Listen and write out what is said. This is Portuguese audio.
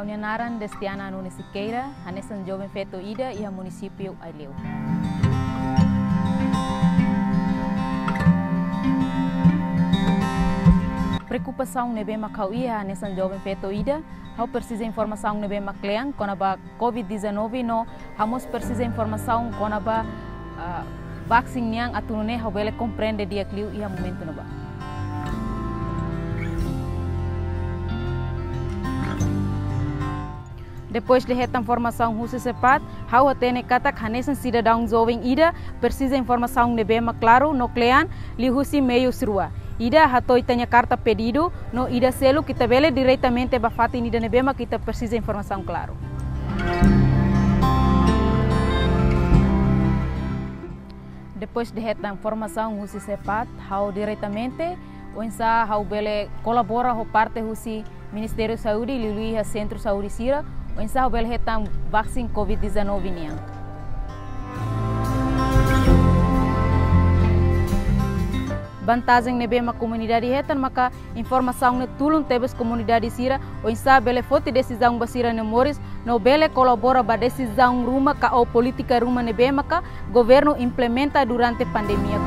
Unhanaran deste ano no Siqueira, a Nessan Jovem Feto Ida e a município Aileu. Preocupação nebe macauia nessa jovem feito ida, how precisa informação nebe maclean, quando a COVID-19 no, hamos precisa informação quando a uh, vaccine yang atunune how bele compreende dia clio e a momento no ba. Depois de reta informação russa sepat, how atene katak hanesan cidadão jovem ida, precisa informação nebe claro, no clean, li husi meio srua. Ida hatoi tanya carta pedido, no ida selo kita bele diretamente bafati ida nebema kita precisa informação claro. Depois de reta informação husi sepat, how diretamente onsa how bele colabora ho parte husi Ministério de Saúde lului ha Centro Saúde Sira, bele retam vacina COVID-19 niang. vantagem nebe uma comunidade. Retan maka informação ne tulun tebes comunidade sira. O insa bele foti decisão basira ne moris no bele colabora ba decisão ruma ka o política ruma nebe maka governo implementa durante pandemia